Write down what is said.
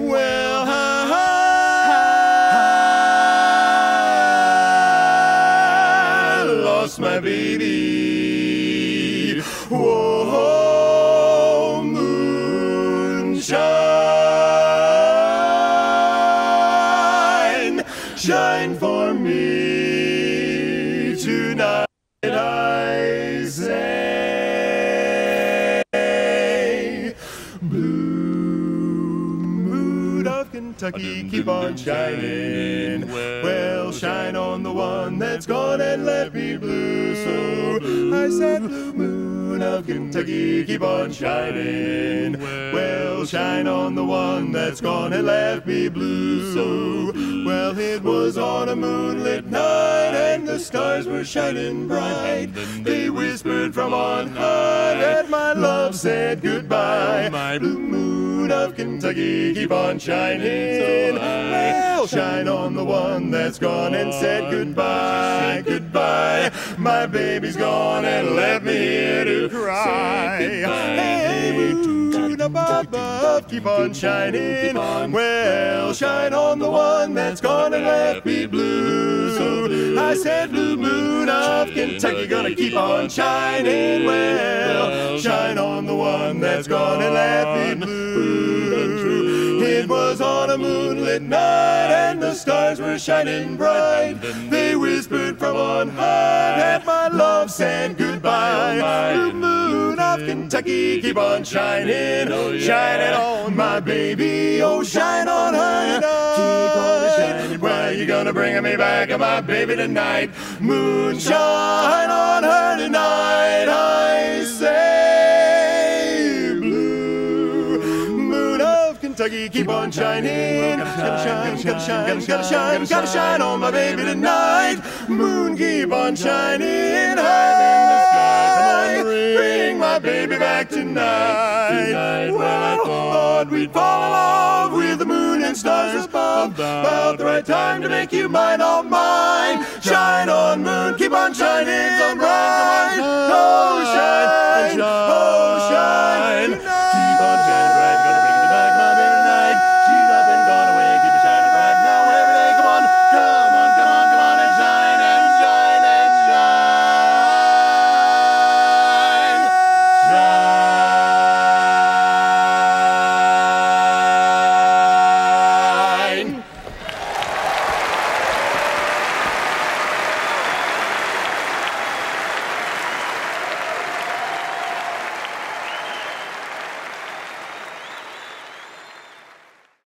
Well, I lost my baby. Whoa, moonshine, shine for me tonight. Of Kentucky, keep on shining. Well, shine on the one that's gone and left me blue. So I said, blue moon of Kentucky, keep on shining. Well, shine on the one that's gone and left me blue. So, well, it was on a moonlit night and the stars were shining bright. They whispered from on high that my love said goodbye. My blue moon of Kentucky, keep on shining. Well, shine on the one that's gone and said goodbye, goodbye. My baby's gone and left me here to cry. Hey, moon above, above, keep on shining. Well, shine on the one that's gone and left me blue. I said, blue moon of Kentucky, gonna keep on shining. Well, shine on the one that's gone and left me blue. It was on a moonlit night and the stars were shining bright. They whispered from on high that my love said goodbye. Blue moon of Kentucky, keep on shining, oh, shining on my baby. Oh, shine on back, my baby tonight. Moonshine on her tonight. I say, blue moon of Kentucky, keep on shining. Gotta shine, gotta shine, gotta shine, gotta shine on my baby tonight. Moon, keep on shining high. Bring my baby back tonight. Well, I thought we'd fall in love with the moon stars above. About the right time to make you mine, all mine. Shine on, moon, keep on shining